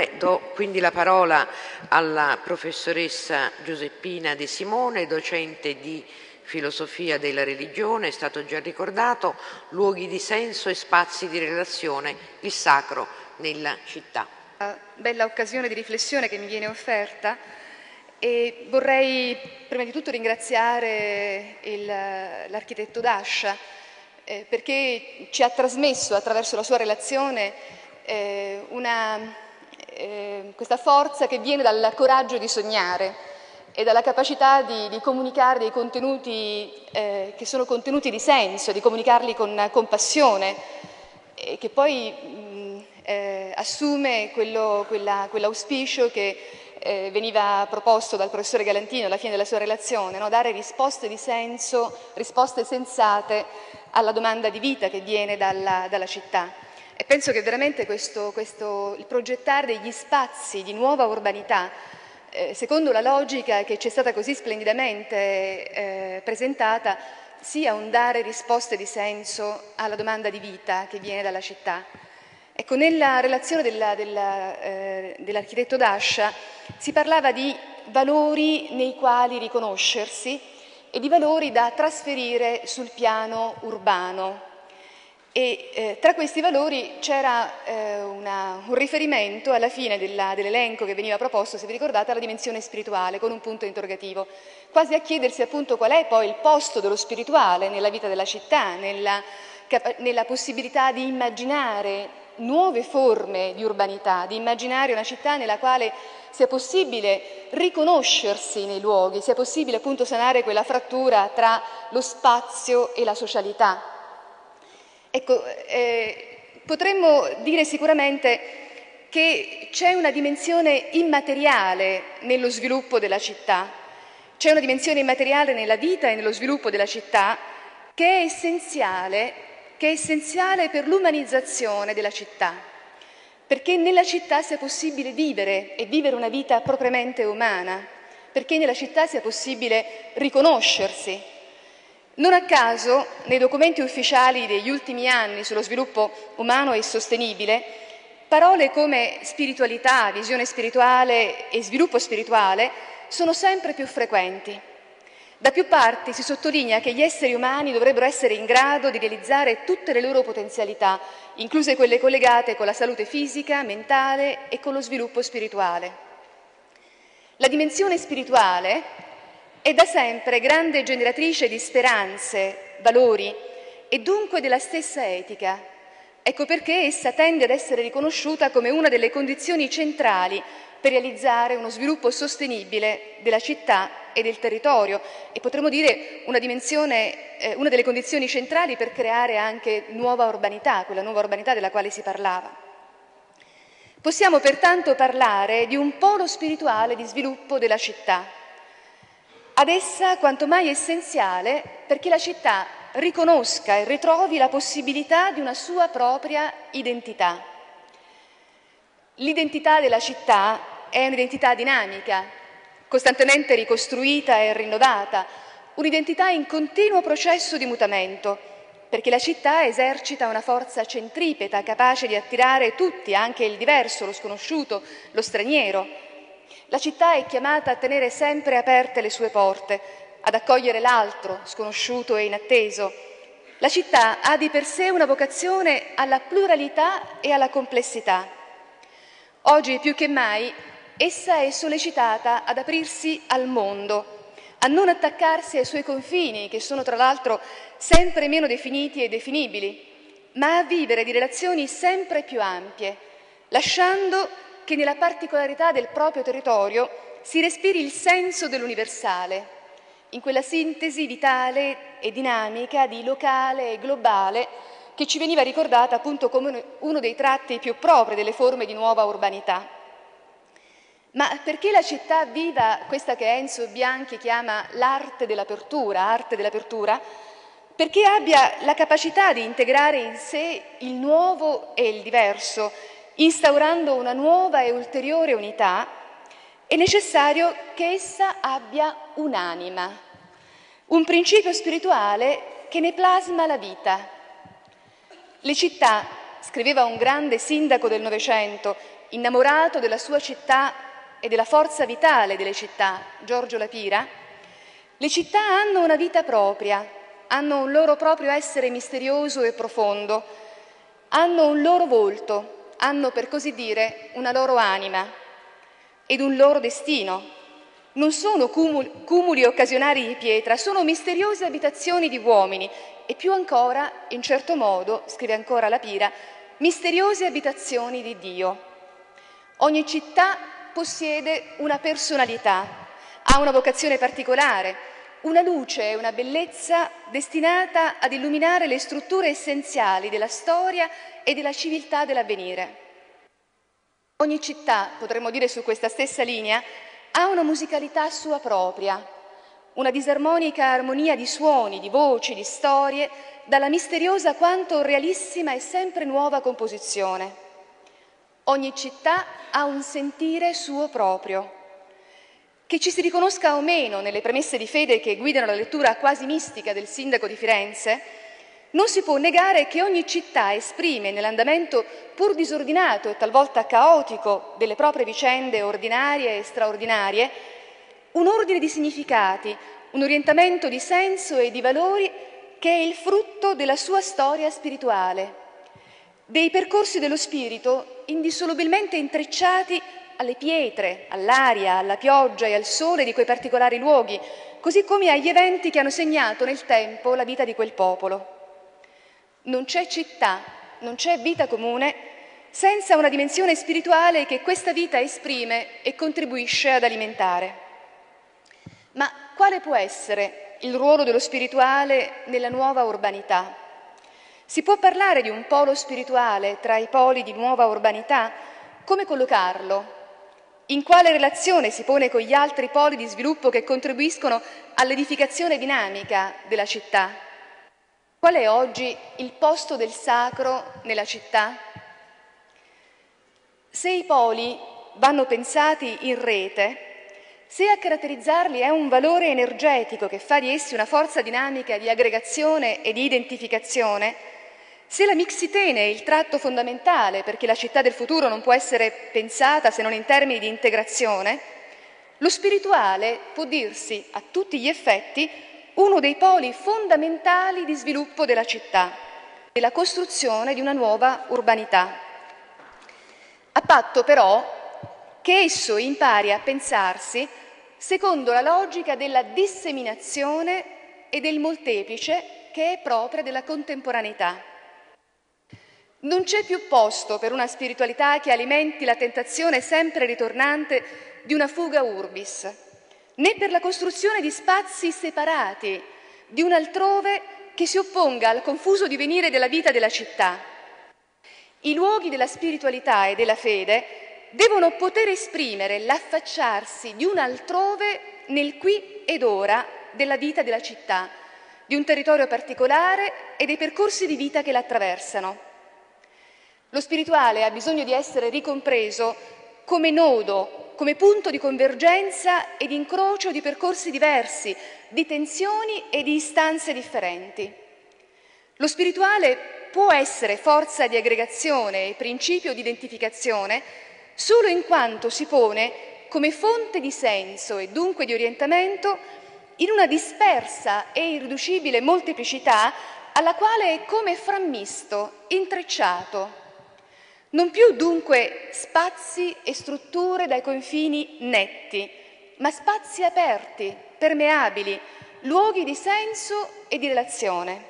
Eh, do quindi la parola alla professoressa Giuseppina De Simone, docente di filosofia della religione, è stato già ricordato, luoghi di senso e spazi di relazione, il sacro nella città. Bella occasione di riflessione che mi viene offerta e vorrei prima di tutto ringraziare l'architetto Dascia eh, perché ci ha trasmesso attraverso la sua relazione eh, una eh, questa forza che viene dal coraggio di sognare e dalla capacità di, di comunicare dei contenuti eh, che sono contenuti di senso, di comunicarli con compassione e che poi mh, eh, assume quello, quella, quell'auspicio che eh, veniva proposto dal professore Galantino alla fine della sua relazione, no? dare risposte di senso, risposte sensate alla domanda di vita che viene dalla, dalla città. E penso che veramente questo, questo, il progettare degli spazi di nuova urbanità, eh, secondo la logica che ci è stata così splendidamente eh, presentata, sia un dare risposte di senso alla domanda di vita che viene dalla città. Ecco, nella relazione della, della, eh, dell'architetto Dascia si parlava di valori nei quali riconoscersi e di valori da trasferire sul piano urbano, e eh, tra questi valori c'era eh, una, un riferimento alla fine dell'elenco che veniva proposto, se vi ricordate, alla dimensione spirituale, con un punto interrogativo, quasi a chiedersi appunto qual è poi il posto dello spirituale nella vita della città, nella, nella possibilità di immaginare nuove forme di urbanità, di immaginare una città nella quale sia possibile riconoscersi nei luoghi, sia possibile appunto sanare quella frattura tra lo spazio e la socialità, Ecco, eh, potremmo dire sicuramente che c'è una dimensione immateriale nello sviluppo della città, c'è una dimensione immateriale nella vita e nello sviluppo della città che è essenziale, che è essenziale per l'umanizzazione della città, perché nella città sia possibile vivere e vivere una vita propriamente umana, perché nella città sia possibile riconoscersi, non a caso, nei documenti ufficiali degli ultimi anni sullo sviluppo umano e sostenibile, parole come spiritualità, visione spirituale e sviluppo spirituale sono sempre più frequenti. Da più parti si sottolinea che gli esseri umani dovrebbero essere in grado di realizzare tutte le loro potenzialità, incluse quelle collegate con la salute fisica, mentale e con lo sviluppo spirituale. La dimensione spirituale è da sempre grande generatrice di speranze, valori e dunque della stessa etica. Ecco perché essa tende ad essere riconosciuta come una delle condizioni centrali per realizzare uno sviluppo sostenibile della città e del territorio e potremmo dire una, eh, una delle condizioni centrali per creare anche nuova urbanità, quella nuova urbanità della quale si parlava. Possiamo pertanto parlare di un polo spirituale di sviluppo della città ad essa quanto mai essenziale perché la città riconosca e ritrovi la possibilità di una sua propria identità. L'identità della città è un'identità dinamica, costantemente ricostruita e rinnovata, un'identità in continuo processo di mutamento, perché la città esercita una forza centripeta capace di attirare tutti, anche il diverso, lo sconosciuto, lo straniero, la città è chiamata a tenere sempre aperte le sue porte, ad accogliere l'altro, sconosciuto e inatteso. La città ha di per sé una vocazione alla pluralità e alla complessità. Oggi più che mai essa è sollecitata ad aprirsi al mondo, a non attaccarsi ai suoi confini, che sono tra l'altro sempre meno definiti e definibili, ma a vivere di relazioni sempre più ampie, lasciando che nella particolarità del proprio territorio si respiri il senso dell'universale, in quella sintesi vitale e dinamica di locale e globale che ci veniva ricordata appunto come uno dei tratti più propri delle forme di nuova urbanità. Ma perché la città viva questa che Enzo Bianchi chiama l'arte dell'apertura, arte dell'apertura, perché abbia la capacità di integrare in sé il nuovo e il diverso, instaurando una nuova e ulteriore unità, è necessario che essa abbia un'anima, un principio spirituale che ne plasma la vita. Le città, scriveva un grande sindaco del Novecento, innamorato della sua città e della forza vitale delle città, Giorgio Lapira, le città hanno una vita propria, hanno un loro proprio essere misterioso e profondo, hanno un loro volto, hanno per così dire una loro anima ed un loro destino. Non sono cumuli, cumuli occasionari di pietra, sono misteriose abitazioni di uomini e più ancora, in certo modo, scrive ancora Lapira, misteriose abitazioni di Dio. Ogni città possiede una personalità, ha una vocazione particolare, una luce e una bellezza destinata ad illuminare le strutture essenziali della storia e della civiltà dell'avvenire. Ogni città, potremmo dire su questa stessa linea, ha una musicalità sua propria, una disarmonica armonia di suoni, di voci, di storie, dalla misteriosa quanto realissima e sempre nuova composizione. Ogni città ha un sentire suo proprio. Che ci si riconosca o meno nelle premesse di fede che guidano la lettura quasi mistica del sindaco di Firenze, non si può negare che ogni città esprime nell'andamento pur disordinato e talvolta caotico delle proprie vicende ordinarie e straordinarie un ordine di significati, un orientamento di senso e di valori che è il frutto della sua storia spirituale, dei percorsi dello spirito indissolubilmente intrecciati alle pietre, all'aria, alla pioggia e al sole di quei particolari luoghi, così come agli eventi che hanno segnato nel tempo la vita di quel popolo. Non c'è città, non c'è vita comune senza una dimensione spirituale che questa vita esprime e contribuisce ad alimentare. Ma quale può essere il ruolo dello spirituale nella nuova urbanità? Si può parlare di un polo spirituale tra i poli di nuova urbanità? Come collocarlo? In quale relazione si pone con gli altri poli di sviluppo che contribuiscono all'edificazione dinamica della città? Qual è oggi il posto del sacro nella città? Se i poli vanno pensati in rete, se a caratterizzarli è un valore energetico che fa di essi una forza dinamica di aggregazione e di identificazione, se la mixitene è il tratto fondamentale perché la città del futuro non può essere pensata se non in termini di integrazione, lo spirituale può dirsi a tutti gli effetti uno dei poli fondamentali di sviluppo della città e la costruzione di una nuova urbanità. A patto però che esso impari a pensarsi secondo la logica della disseminazione e del molteplice che è propria della contemporaneità. Non c'è più posto per una spiritualità che alimenti la tentazione sempre ritornante di una fuga urbis, né per la costruzione di spazi separati, di un altrove che si opponga al confuso divenire della vita della città. I luoghi della spiritualità e della fede devono poter esprimere l'affacciarsi di un altrove nel qui ed ora della vita della città, di un territorio particolare e dei percorsi di vita che la attraversano. Lo spirituale ha bisogno di essere ricompreso come nodo, come punto di convergenza e di incrocio di percorsi diversi, di tensioni e di istanze differenti. Lo spirituale può essere forza di aggregazione e principio di identificazione solo in quanto si pone come fonte di senso e dunque di orientamento in una dispersa e irriducibile molteplicità alla quale è come frammisto, intrecciato, non più dunque spazi e strutture dai confini netti, ma spazi aperti, permeabili, luoghi di senso e di relazione.